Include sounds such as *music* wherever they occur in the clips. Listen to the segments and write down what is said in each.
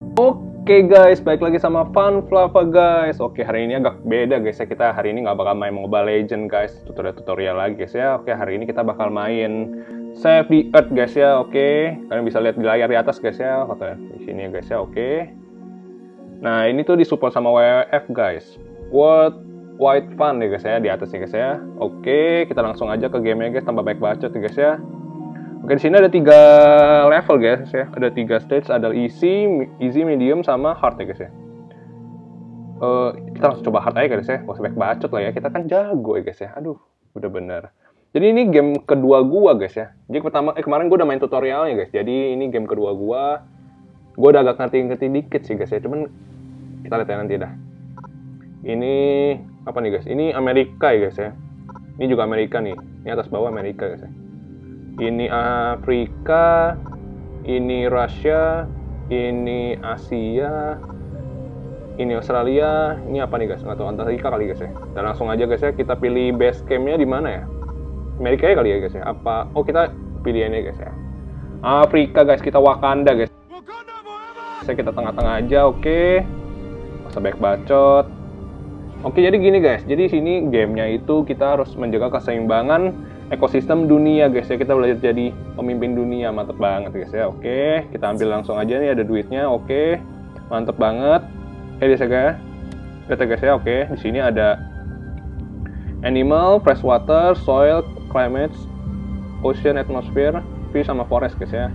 Oke guys, balik lagi sama Fun Flava guys. Oke, hari ini agak beda guys ya. Kita hari ini nggak bakal main Mobile Legend guys. Tutorial-tutorial lagi guys ya. Oke, hari ini kita bakal main Save the Earth guys ya. Oke, kalian bisa lihat di layar di atas guys ya. Oke, di sini guys ya. Oke. Nah, ini tuh disupport sama WWF guys. World Wide Fun ya guys ya di atas nih guys ya. Oke, kita langsung aja ke game guys tanpa baik bacot ya guys ya. Oke di sini ada tiga level guys ya, ada tiga stage, ada easy, easy, medium, sama hard ya guys ya. Uh, kita langsung coba hard aja guys ya, gak usah bacot lah ya, kita kan jago ya guys ya. Aduh, udah bener. Jadi ini game kedua gua guys ya. Jadi pertama, eh kemarin gua udah main tutorialnya guys. Jadi ini game kedua gua. Gua udah agak ngerti-ngerti dikit sih guys ya, cuman kita lihat ya nanti dah. Ini apa nih guys? Ini Amerika ya guys ya. Ini juga Amerika nih. Ini atas bawah Amerika guys ya ini Afrika, ini Rusia, ini Asia, ini Australia, ini apa nih guys? Nggak tahu Antartika kali guys ya. Dan langsung aja guys ya, kita pilih base campnya di mana ya? Amerika ya kali ya guys ya? Apa? Oh kita pilih ini guys ya. Afrika guys, kita Wakanda guys. Saya kita tengah-tengah aja, oke. Okay. Masa baik bacot. Oke, jadi gini guys. Jadi sini gamenya itu kita harus menjaga keseimbangan ekosistem dunia guys ya. Kita belajar jadi pemimpin dunia. Mantep banget guys ya. Oke kita ambil langsung aja nih ada duitnya. Oke mantep banget. Oke guys ya ya guys ya. Oke di sini ada animal fresh water soil climate ocean atmosphere fish sama forest guys ya.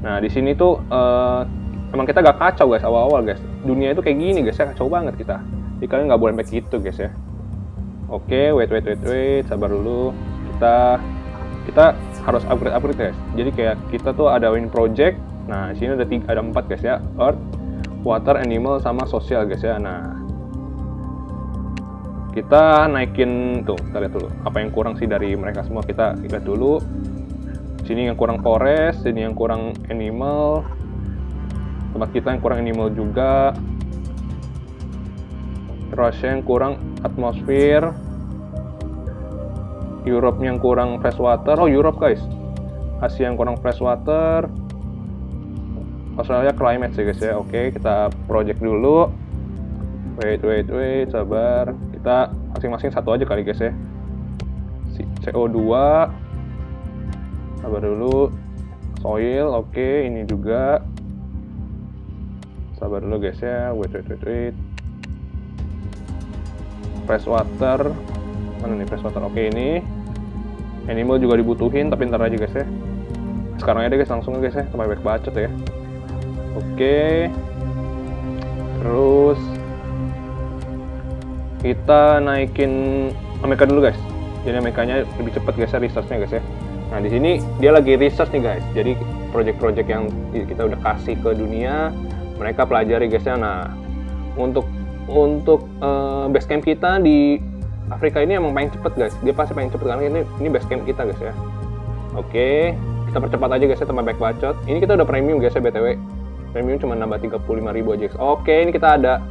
Nah di sini tuh uh, emang kita gak kacau guys awal-awal guys. Dunia itu kayak gini guys ya. Kacau banget kita. Jadi kalian nggak boleh kayak gitu guys ya. Oke wait wait wait wait. Sabar dulu kita kita harus upgrade upgrade guys. Jadi kayak kita tuh ada win project. Nah sini ada tiga ada empat guys ya. Earth water animal sama sosial guys ya. Nah kita naikin tuh kita lihat dulu. Apa yang kurang sih dari mereka semua? Kita lihat dulu. Sini yang kurang forest sini yang kurang animal. Tempat kita yang kurang animal juga. Terus yang kurang atmosfer Europe yang kurang fresh water. Oh Europe guys. Asia yang kurang fresh water. Australia climate sih guys ya. Oke kita project dulu. Wait wait wait sabar. Kita masing-masing satu aja kali guys ya. CO2 sabar dulu. Soil oke ini juga. Sabar dulu guys ya. Wait wait wait wait. Fresh water mana nih fresh water? Oke ini. Animal juga dibutuhin tapi ntar aja guys ya. Sekarang aja guys langsung guys ya. Sampai baik bacot ya. Oke. Terus kita naikin Amerika dulu guys. Jadi Amerikanya lebih cepat guys ya researchnya guys ya. Nah di sini dia lagi research nih guys. Jadi project-project yang kita udah kasih ke dunia mereka pelajari guys ya. Nah untuk untuk uh, base camp kita di Afrika ini emang paling cepet guys. Dia pasti paling cepet karena ini ini base camp kita guys ya. Oke kita percepat aja guys ya tambah back bacot. Ini kita udah premium guys ya btw premium cuma nambah 35 ribu aja oke ini kita ada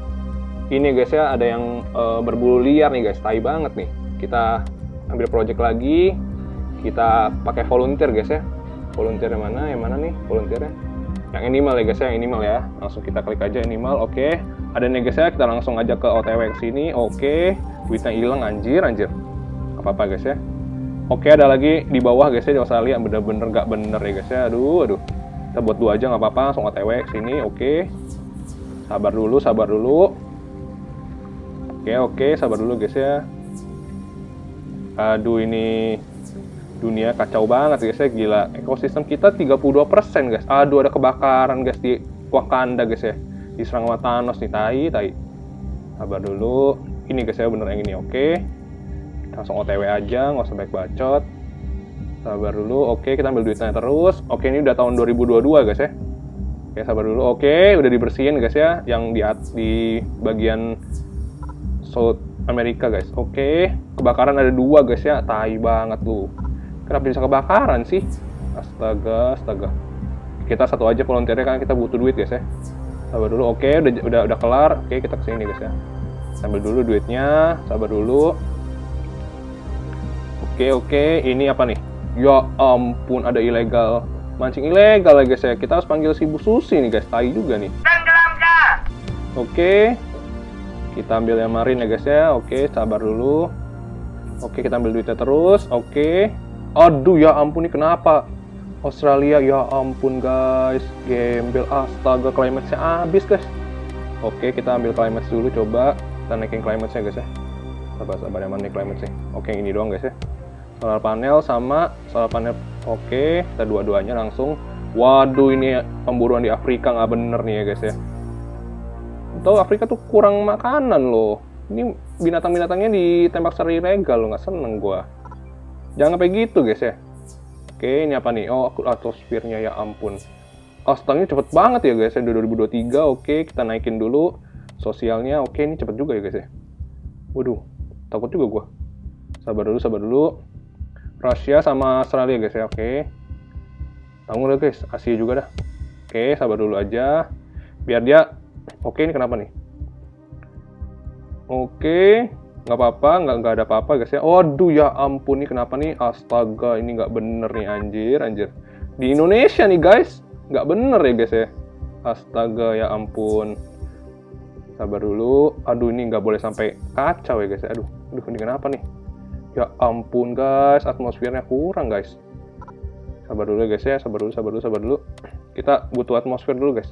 ini guys ya ada yang uh, berbulu liar nih guys. Tai banget nih. Kita ambil project lagi. Kita pakai volunteer guys ya. Volunteer yang mana? Yang mana nih? Volunteernya yang animal ya guys ya yang animal ya. Langsung kita klik aja animal oke. Ada nih guys ya. Kita langsung aja ke OTW ke sini oke. Duitnya hilang anjir anjir. Apa apa guys ya. Oke ada lagi di bawah guys ya. Di Australia bener-bener gak bener ya guys ya. Aduh aduh. Kita buat dua aja nggak apa-apa. Langsung otw sini oke. Sabar dulu sabar dulu. Oke oke. Sabar dulu guys ya. Aduh ini dunia kacau banget guys. Ya gila. Ekosistem kita 32% guys. Aduh ada kebakaran guys di Wakanda guys ya. Diserang sama Thanos nih. Tai tai. Sabar dulu. Ini guys ya bener yang ini. Oke. Langsung otw aja nggak usah baik bacot. Sabar dulu. Oke kita ambil duitnya terus. Oke ini udah tahun 2022 guys ya. Oke sabar dulu. Oke udah dibersihin guys ya yang di di bagian South Amerika guys. Oke. Kebakaran ada dua guys ya. Tai banget tuh kenapa bisa kebakaran sih astaga astaga kita satu aja volunteernya kan kita butuh duit guys ya sabar dulu oke udah udah udah kelar oke kita ke sini guys ya sambil dulu duitnya sabar dulu oke oke ini apa nih ya ampun ada ilegal mancing ilegal ya guys ya. Kita harus panggil si Bu Susi nih guys. Tai juga nih. Oke. Kita ambil yang marin ya guys ya. Oke, sabar dulu. Oke, kita ambil duitnya terus. Oke. Aduh ya ampun nih kenapa? Australia ya ampun guys. Gembel astaga climaxnya habis guys. Oke, kita ambil climax dulu coba. Kita naikin climaxnya guys ya. Sabar sabar yang mana nih climaxnya. Oke, ini doang guys ya. Solar panel sama solar panel. Oke, kita dua-duanya langsung. Waduh ini pemburuan di Afrika nggak bener nih ya guys ya tahu Afrika tuh kurang makanan loh. Ini binatang-binatangnya ditembak secara ilegal loh, nggak seneng gua. Jangan sampai gitu guys ya. Oke, ini apa nih? Oh, atmosfernya ya ampun. Astangnya cepet banget ya guys ya, 2023. Oke, kita naikin dulu. Sosialnya, oke ini cepet juga ya guys ya. Waduh, takut juga gua. Sabar dulu, sabar dulu. Rusia sama Australia guys ya, oke. Tanggung deh guys, Asia juga dah. Oke, sabar dulu aja. Biar dia Oke, ini kenapa nih? Oke, nggak apa-apa, nggak nggak ada apa-apa guys ya. Waduh ya ampun nih kenapa nih? Astaga, ini nggak bener nih anjir, anjir. Di Indonesia nih guys, nggak bener ya guys ya. Astaga ya ampun. Sabar dulu. Aduh ini nggak boleh sampai kacau ya guys ya. Aduh, aduh ini kenapa nih? Ya ampun guys, atmosfernya kurang guys. Sabar dulu guys ya, sabar dulu, sabar dulu, sabar dulu. Kita butuh atmosfer dulu guys.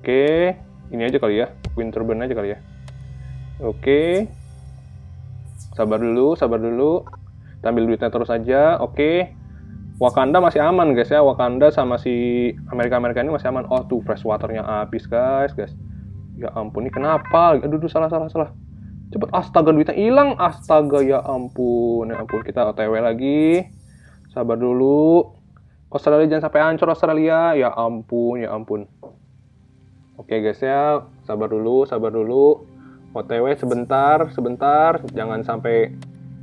Oke, ini aja kali ya. Winter burn aja kali ya. Oke. Sabar dulu, sabar dulu. Kita ambil duitnya terus aja. Oke. Wakanda masih aman guys ya. Wakanda sama si Amerika-Amerika ini masih aman. Oh tuh fresh waternya habis guys, guys. Ya ampun, ini kenapa? Aduh, aduh salah, salah, salah. Cepet, astaga duitnya hilang. Astaga, ya ampun. Ya ampun, kita OTW lagi. Sabar dulu. Australia jangan sampai hancur Australia. Ya ampun, ya ampun. Oke guys ya, sabar dulu, sabar dulu. OTW sebentar, sebentar. Jangan sampai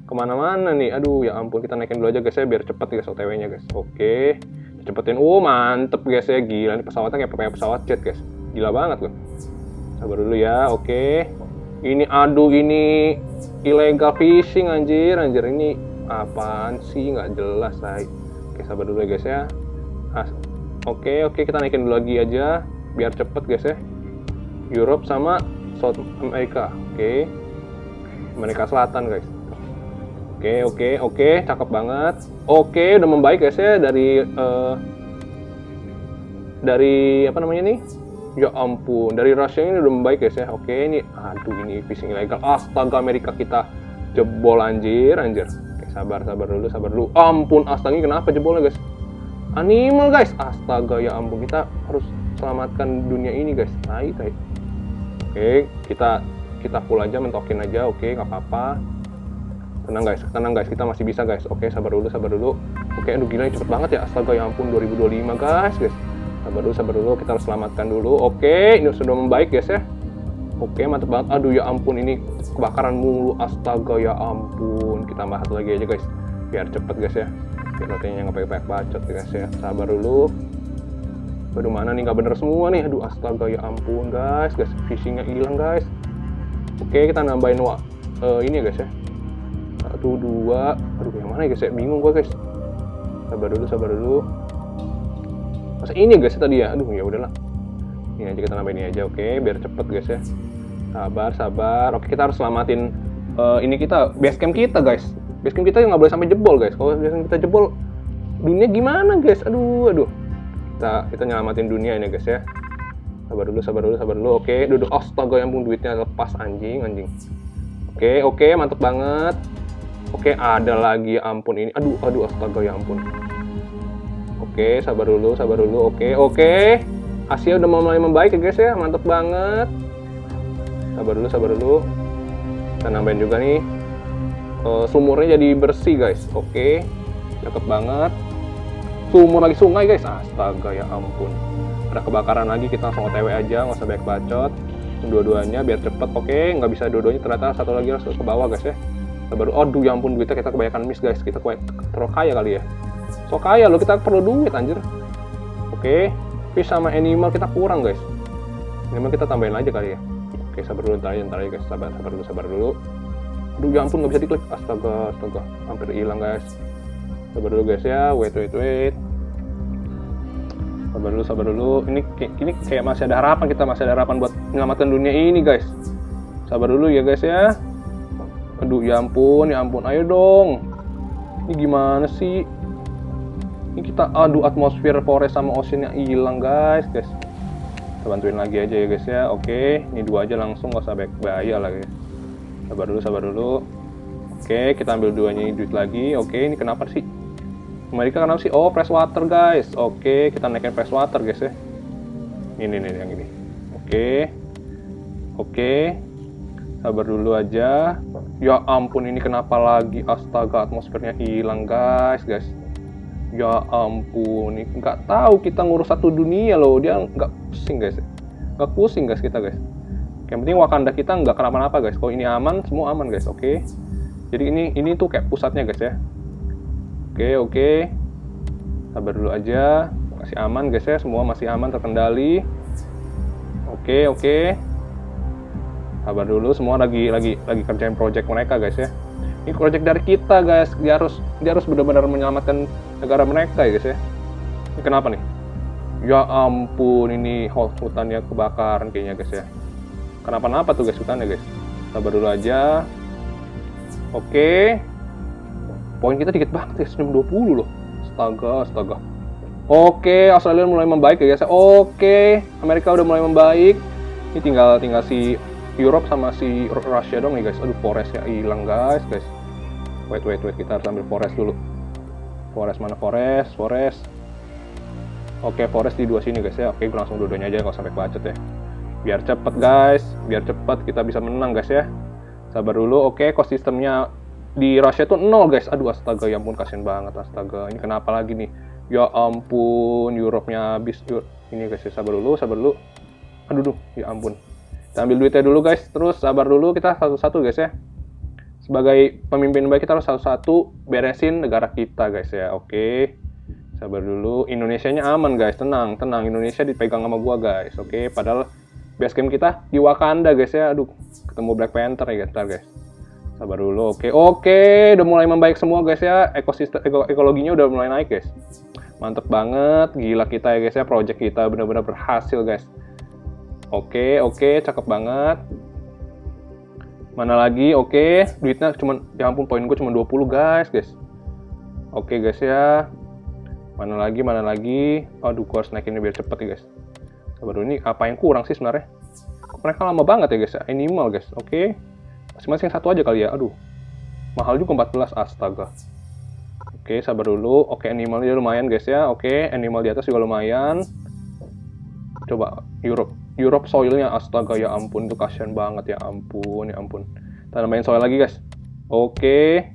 ke mana-mana nih. Aduh, ya ampun. Kita naikin dulu aja guys ya, biar cepet guys OTW-nya guys. Oke. Cepetin. Oh, mantep guys ya. Gila, nih pesawatnya kayak pesawat jet guys. Gila banget loh. Sabar dulu ya, oke. Ini aduh, ini illegal fishing anjir. Anjir, ini apaan sih? Nggak jelas, say. Oke, sabar dulu ya guys ya. Oke, oke. Kita naikin dulu lagi aja biar cepet guys ya Europe sama South America. Oke. Okay. Amerika Selatan guys. Oke okay, oke okay, oke. Okay. cakep banget. Oke okay, udah membaik guys ya dari uh, dari apa namanya nih ya ampun dari Rusia ini udah membaik guys ya. Oke okay, ini aduh ini fishing ilegal astaga Amerika kita jebol anjir anjir. Oke sabar sabar dulu sabar dulu. Ampun astaga kenapa jebolnya guys? Animal guys. Astaga ya ampun kita harus selamatkan dunia ini guys. Tai tai oke kita kita full aja mentokin aja oke nggak apa-apa. Tenang guys tenang guys kita masih bisa guys. Oke sabar dulu sabar dulu. Oke aduh gila ini cepet banget ya. Astaga ya ampun 2025 guys guys. Sabar dulu sabar dulu kita harus selamatkan dulu. Oke ini sudah membaik guys ya. Oke mantep banget. Aduh ya ampun ini kebakaran mulu. Astaga ya ampun. Kita bahas lagi aja guys biar cepet guys ya. Biar nantinya nggak banyak bacot guys ya. Sabar dulu Aduh mana nih nggak bener semua nih. Aduh astaga ya ampun guys, guys fishingnya hilang guys. Oke kita nambahin wa uh, ini ya guys ya. Satu dua. Aduh yang mana ya guys ya? Bingung gua guys. Sabar dulu, sabar dulu. Masa ini ya, guys ya, tadi ya? Aduh ya udahlah. Ini aja kita nambahin ini aja, oke, biar cepet guys ya. Sabar, sabar. Oke kita harus selamatin uh, ini kita base camp kita guys. Base camp kita nggak boleh sampai jebol guys. Kalau base camp kita jebol, dunia gimana guys? Aduh, aduh kita kita nyelamatin dunia ini guys ya. Sabar dulu sabar dulu sabar dulu. Oke duduk. Astaga yang pun duitnya lepas anjing anjing. Oke oke mantep banget. Oke ada lagi ya ampun ini. Aduh aduh astaga ya ampun. Oke sabar dulu sabar dulu. Oke oke. Asia udah mulai membaik ya guys ya. Mantep banget. Sabar dulu sabar dulu. Kita nambahin juga nih. Uh, sumurnya jadi bersih guys. Oke cakep banget sumur lagi sungai guys. Astaga ya ampun. Ada kebakaran lagi kita langsung otw aja nggak usah banyak bacot. Dua-duanya biar cepet oke? Nggak bisa dua-duanya ternyata satu lagi harus ke bawah guys ya. Kita baru aduh ya ampun duitnya kita kebanyakan miss guys. Kita terlalu kaya kali ya. So kaya loh kita perlu duit anjir. Oke fish sama animal kita kurang guys. Animal kita tambahin aja kali ya. Oke sabar dulu ntar aja ntar aja guys. Sabar sabar dulu sabar dulu. Aduh ya ampun nggak bisa diklik. Astaga astaga hampir hilang guys sabar dulu guys ya. Wait wait wait. Sabar dulu sabar dulu. Ini ini kayak masih ada harapan kita masih ada harapan buat menyelamatkan dunia ini guys. Sabar dulu ya guys ya. Aduh ya ampun ya ampun. Ayo dong. Ini gimana sih? Ini kita aduh atmosfer forest sama oceannya hilang guys guys. Kita bantuin lagi aja ya guys ya. Oke ini dua aja langsung gak usah baik bahaya lah guys. Sabar dulu sabar dulu. Oke kita ambil duanya duit lagi. Oke ini kenapa sih Amerika kenapa sih? Oh fresh water guys. Oke kita naikin fresh water guys ya. Ini nih yang ini. Oke. Oke. Sabar dulu aja. Ya ampun ini kenapa lagi? Astaga atmosfernya hilang guys guys. Ya ampun ini nggak tahu kita ngurus satu dunia loh. Dia nggak pusing guys. Nggak pusing guys kita guys. Yang penting Wakanda kita nggak kenapa-napa guys. Kalau ini aman semua aman guys. Oke. Jadi ini ini tuh kayak pusatnya guys ya oke oke. Sabar dulu aja. Masih aman guys ya? Semua masih aman terkendali. Oke oke. Sabar dulu semua lagi lagi lagi kerjain project mereka guys ya. Ini project dari kita guys. Dia harus dia harus benar-benar menyelamatkan negara mereka ya guys ya. Ini kenapa nih? Ya ampun ini hutannya kebakaran kayaknya guys ya. Kenapa-napa tuh guys hutannya guys. Sabar dulu aja. Oke poin kita dikit banget ya 20 loh. Astaga astaga. Oke Australia mulai membaik ya guys. Ya oke Amerika udah mulai membaik. Ini tinggal tinggal si Europe sama si Russia dong nih guys. Aduh forestnya hilang guys guys. Wait wait wait kita harus ambil forest dulu. Forest mana? Forest forest. Oke forest di dua sini guys ya. Oke gue langsung dua-duanya aja kalau sampai bacot ya. Biar cepet guys. Biar cepet kita bisa menang guys ya. Sabar dulu. Oke ekosistemnya di Russia tuh nol guys. Aduh astaga ya ampun kasian banget astaga. Ini kenapa lagi nih? Ya ampun Europe-nya habis. Ini guys ya sabar dulu sabar dulu. Aduh duh ya ampun. Kita ambil duitnya dulu guys. Terus sabar dulu kita satu-satu guys ya. Sebagai pemimpin baik kita harus satu-satu beresin negara kita guys ya. Oke. Sabar dulu. Indonesia nya aman guys. Tenang tenang. Indonesia dipegang sama gua guys. Oke padahal base camp kita di Wakanda guys ya. Aduh ketemu Black Panther ya guys. Ntar guys sabar dulu oke. Oke udah mulai membaik semua guys ya. Ekosistem eko, ekologinya udah mulai naik guys. Mantep banget. Gila kita ya guys ya. Project kita benar-benar berhasil guys. Oke oke. Cakep banget. Mana lagi? Oke duitnya cuma ya ampun poin gue cuma 20 guys guys. Oke guys ya. Mana lagi mana lagi? Aduh gue harus naikin biar cepet ya guys. Baru ini apa yang kurang sih sebenarnya? Mereka lama banget ya guys ya. Animal guys. Oke masing-masing satu aja kali ya? Aduh. Mahal juga 14 astaga. Oke sabar dulu. Oke animalnya lumayan guys ya. Oke animal di atas juga lumayan. Coba Europe. Europe soilnya astaga ya ampun. Itu kasihan banget ya ampun ya ampun. Kita nambahin soil lagi guys. Oke.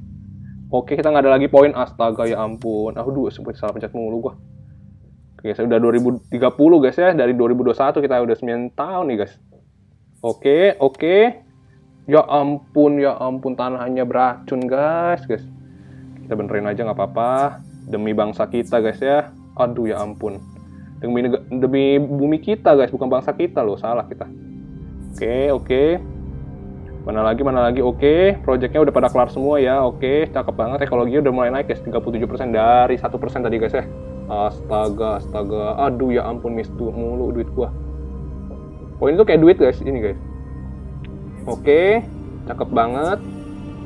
Oke kita nggak ada lagi poin. Astaga ya ampun. Dua sempat salah pencet mulu gua. Oke saya udah 2030 guys ya. Dari 2021 kita udah 9 tahun nih guys. Oke oke ya ampun ya ampun tanahnya beracun guys guys. Kita benerin aja nggak apa-apa. Demi bangsa kita guys ya. Aduh ya ampun. Demi demi bumi kita guys bukan bangsa kita loh salah kita. Oke okay, oke. Okay. mana lagi mana lagi? Oke okay. projectnya udah pada kelar semua ya. Oke okay. cakep banget. Ekologi udah mulai naik guys 37% dari satu persen tadi guys ya. Astaga astaga. Aduh ya ampun miss mulu duit gua. Ini tuh kayak duit guys ini guys oke okay. cakep banget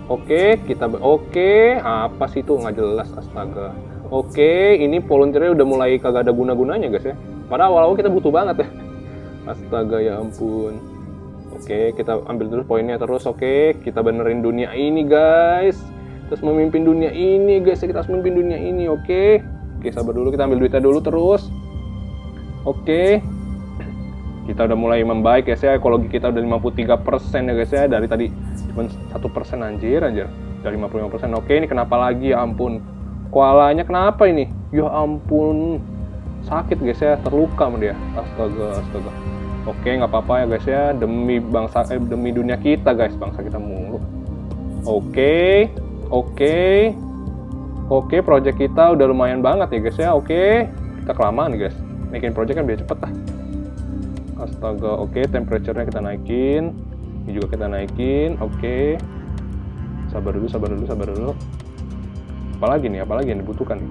oke okay. kita oke okay. apa sih tuh nggak jelas astaga Oke, ini volunteernya udah mulai kagak ada guna-gunanya guys ya. Padahal awal-awal kita butuh banget ya. *laughs* Astaga ya ampun. Oke, kita ambil dulu poinnya terus. Oke, kita benerin dunia ini guys. Terus memimpin dunia ini guys. Kita harus memimpin dunia ini. Oke. Oke, sabar dulu. Kita ambil duitnya dulu terus. Oke. Kita udah mulai membaik ya. Ekologi kita udah 53% ya guys ya. Dari tadi cuma satu persen anjir anjir. Dari 55%. Oke, ini kenapa lagi? Ya ampun. Koalanya kenapa ini? Ya ampun. Sakit guys ya. Terluka dia. Astaga astaga. Oke nggak apa-apa ya guys ya. Demi bangsa eh, demi dunia kita guys bangsa kita mulu. Oke oke. Oke project kita udah lumayan banget ya guys ya. Oke kita kelamaan guys. Bikin project kan biar cepet lah astaga oke temperature-nya kita naikin ini juga kita naikin oke sabar dulu sabar dulu sabar dulu apalagi nih apalagi yang dibutuhkan nih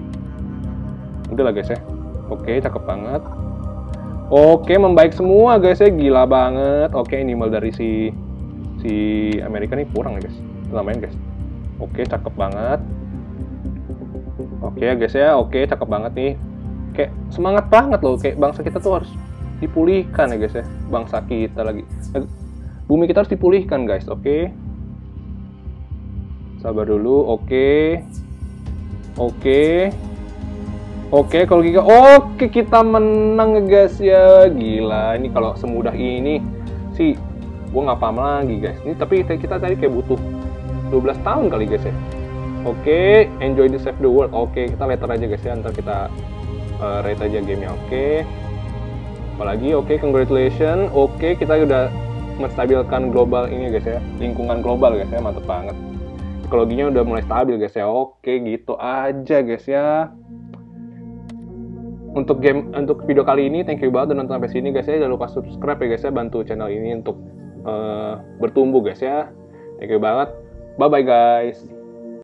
udah lah guys ya Oke, cakep banget. Oke, membaik semua guys ya, gila banget. Oke, animal dari si si Amerika nih kurang ya guys. Lumayan guys. Oke, cakep banget. Oke ya guys ya, oke cakep banget nih. Kayak semangat banget loh, kayak bangsa kita tuh harus dipulihkan ya guys ya. Bangsa kita lagi. Eh, bumi kita harus dipulihkan guys, oke. Sabar dulu, oke. Oke. Oke, kalau kita oke kita menang ya, guys ya. Gila, ini kalau semudah ini sih gua nggak paham lagi guys. Ini tapi kita tadi kayak butuh 12 tahun kali guys ya. Oke, enjoy the save the world. Oke, kita letter aja guys ya. Ntar kita uh, rate aja gamenya. Oke. Apalagi oke, congratulations. Oke, kita udah menstabilkan global ini guys ya. Lingkungan global guys ya, mantep banget. Ekologinya udah mulai stabil guys ya. Oke, gitu aja guys ya untuk game untuk video kali ini thank you banget udah nonton sampai sini guys ya jangan lupa subscribe ya guys ya bantu channel ini untuk uh, bertumbuh guys ya thank you banget bye bye guys